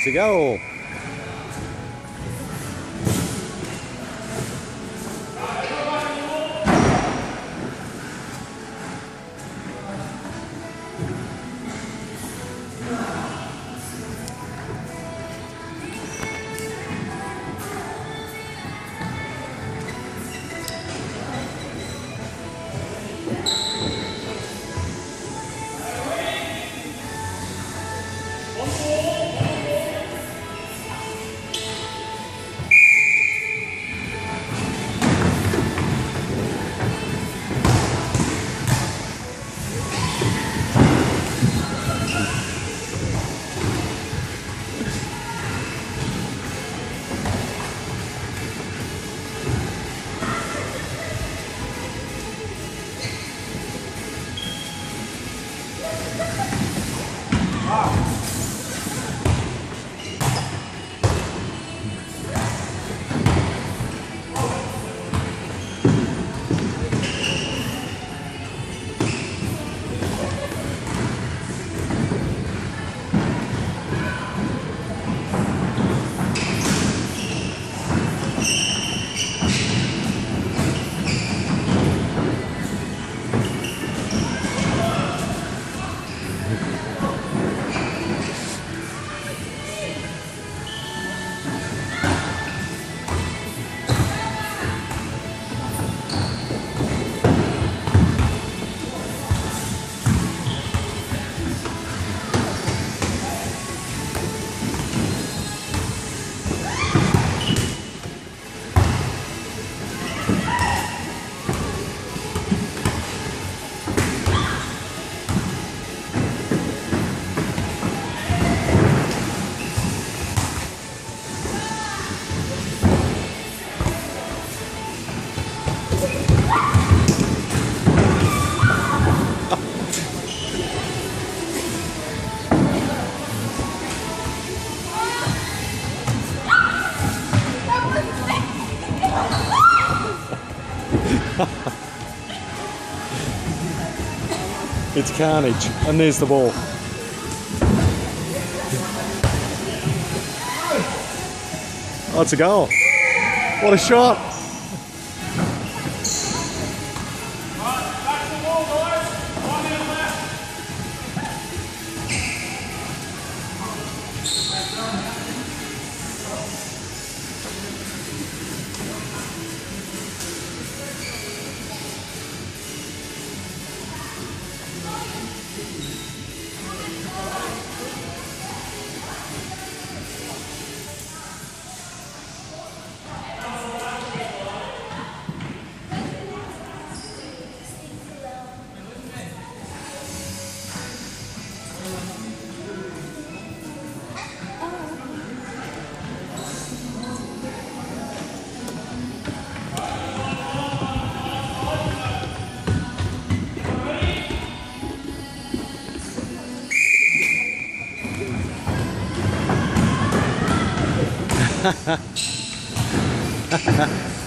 Sigao. It's carnage. And there's the ball. Oh, it's a goal. What a shot. Ha ha ha.